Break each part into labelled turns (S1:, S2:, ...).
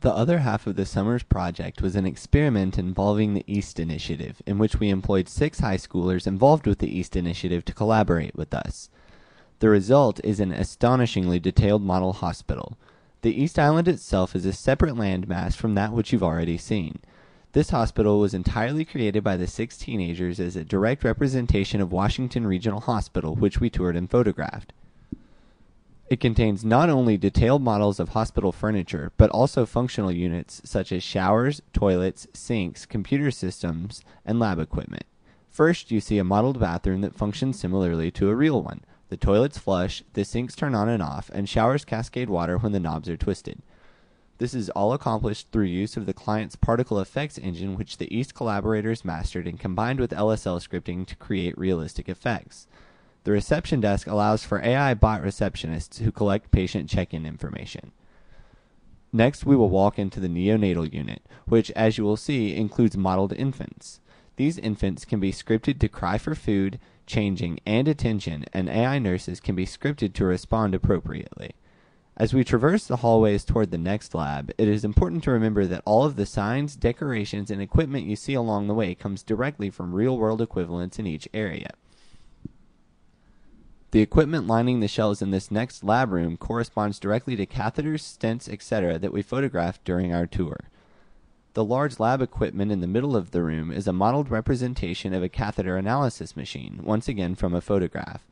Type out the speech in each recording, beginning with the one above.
S1: The other half of the summer's project was an experiment involving the East Initiative, in which we employed six high schoolers involved with the East Initiative to collaborate with us. The result is an astonishingly detailed model hospital. The East Island itself is a separate landmass from that which you've already seen. This hospital was entirely created by the six teenagers as a direct representation of Washington Regional Hospital, which we toured and photographed. It contains not only detailed models of hospital furniture, but also functional units such as showers, toilets, sinks, computer systems, and lab equipment. First, you see a modeled bathroom that functions similarly to a real one. The toilets flush, the sinks turn on and off, and showers cascade water when the knobs are twisted. This is all accomplished through use of the client's particle effects engine, which the East collaborators mastered and combined with LSL scripting to create realistic effects. The reception desk allows for AI bot receptionists who collect patient check in information. Next, we will walk into the neonatal unit, which, as you will see, includes modeled infants. These infants can be scripted to cry for food, changing, and attention, and AI nurses can be scripted to respond appropriately. As we traverse the hallways toward the next lab, it is important to remember that all of the signs, decorations, and equipment you see along the way comes directly from real world equivalents in each area. The equipment lining the shelves in this next lab room corresponds directly to catheters, stents, etc. that we photographed during our tour. The large lab equipment in the middle of the room is a modeled representation of a catheter analysis machine, once again from a photograph.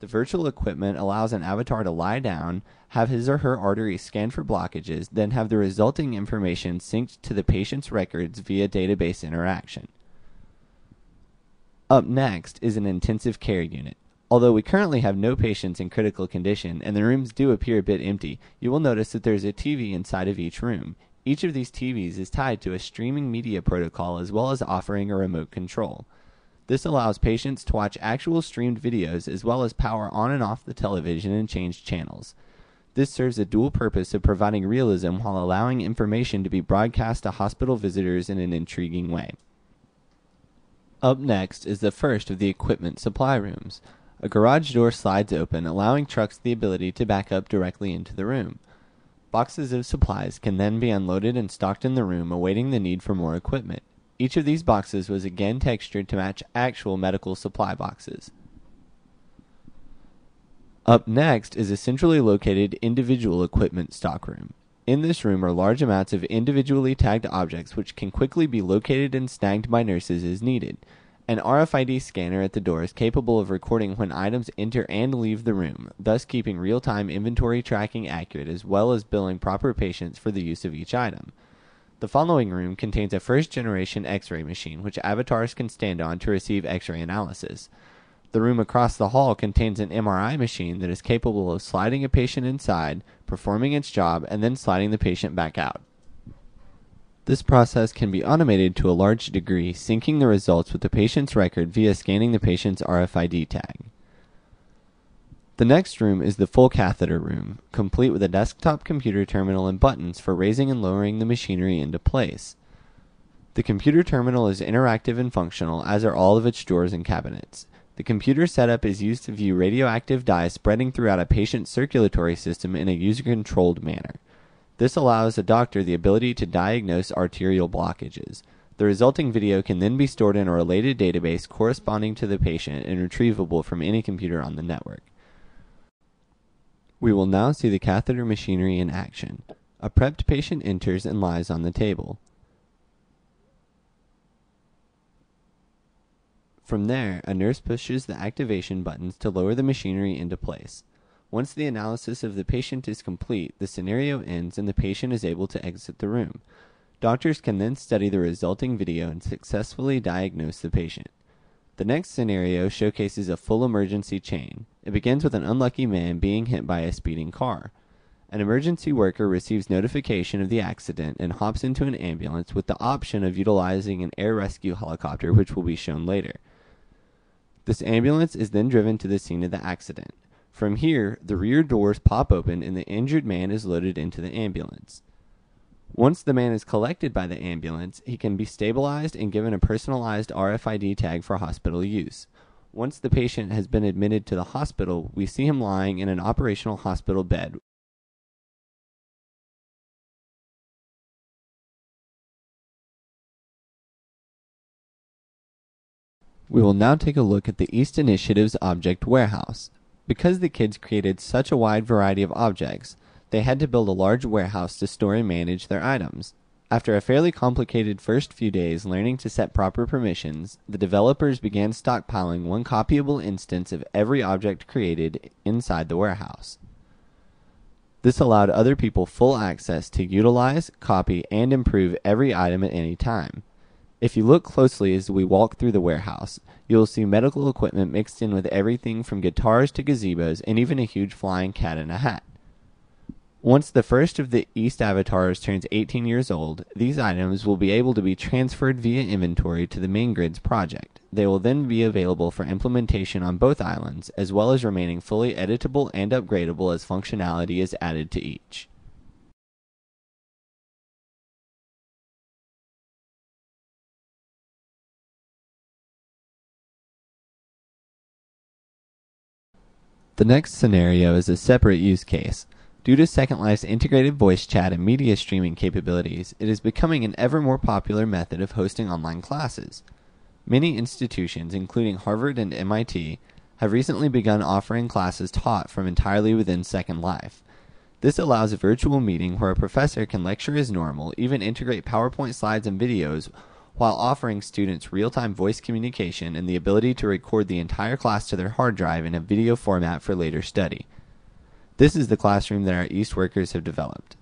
S1: The virtual equipment allows an avatar to lie down, have his or her arteries scanned for blockages, then have the resulting information synced to the patient's records via database interaction. Up next is an intensive care unit. Although we currently have no patients in critical condition and the rooms do appear a bit empty, you will notice that there is a TV inside of each room. Each of these TVs is tied to a streaming media protocol as well as offering a remote control. This allows patients to watch actual streamed videos as well as power on and off the television and change channels. This serves a dual purpose of providing realism while allowing information to be broadcast to hospital visitors in an intriguing way. Up next is the first of the equipment supply rooms. A garage door slides open, allowing trucks the ability to back up directly into the room. Boxes of supplies can then be unloaded and stocked in the room, awaiting the need for more equipment. Each of these boxes was again textured to match actual medical supply boxes. Up next is a centrally located individual equipment stockroom. In this room are large amounts of individually tagged objects which can quickly be located and snagged by nurses as needed. An RFID scanner at the door is capable of recording when items enter and leave the room, thus keeping real time inventory tracking accurate as well as billing proper patients for the use of each item. The following room contains a first generation X ray machine which avatars can stand on to receive X ray analysis. The room across the hall contains an MRI machine that is capable of sliding a patient inside, performing its job, and then sliding the patient back out. This process can be automated to a large degree, syncing the results with the patient's record via scanning the patient's RFID tag. The next room is the full catheter room, complete with a desktop computer terminal and buttons for raising and lowering the machinery into place. The computer terminal is interactive and functional, as are all of its drawers and cabinets. The computer setup is used to view radioactive dye spreading throughout a patient's circulatory system in a user controlled manner. This allows a doctor the ability to diagnose arterial blockages. The resulting video can then be stored in a related database corresponding to the patient and retrievable from any computer on the network. We will now see the catheter machinery in action. A prepped patient enters and lies on the table. From there, a nurse pushes the activation buttons to lower the machinery into place. Once the analysis of the patient is complete, the scenario ends and the patient is able to exit the room. Doctors can then study the resulting video and successfully diagnose the patient. The next scenario showcases a full emergency chain. It begins with an unlucky man being hit by a speeding car. An emergency worker receives notification of the accident and hops into an ambulance with the option of utilizing an air rescue helicopter, which will be shown later. This ambulance is then driven to the scene of the accident. From here, the rear doors pop open and the injured man is loaded into the ambulance. Once the man is collected by the ambulance, he can be stabilized and given a personalized RFID tag for hospital use. Once the patient has been admitted to the hospital, we see him lying in an operational hospital bed We will now take a look at the East Initiative's Object Warehouse. Because the kids created such a wide variety of objects, they had to build a large warehouse to store and manage their items. After a fairly complicated first few days learning to set proper permissions, the developers began stockpiling one copyable instance of every object created inside the warehouse. This allowed other people full access to utilize, copy, and improve every item at any time. If you look closely as we walk through the warehouse, you will see medical equipment mixed in with everything from guitars to gazebos and even a huge flying cat in a hat. Once the first of the East avatars turns 18 years old, these items will be able to be transferred via inventory to the main grids project. They will then be available for implementation on both islands, as well as remaining fully editable and upgradable as functionality is added to each. The next scenario is a separate use case. Due to Second Life's integrated voice chat and media streaming capabilities, it is becoming an ever more popular method of hosting online classes. Many institutions, including Harvard and MIT, have recently begun offering classes taught from entirely within Second Life. This allows a virtual meeting where a professor can lecture as normal, even integrate PowerPoint slides and videos, while offering students real time voice communication and the ability to record the entire class to their hard drive in a video format for later study. This is the classroom that our East workers have developed.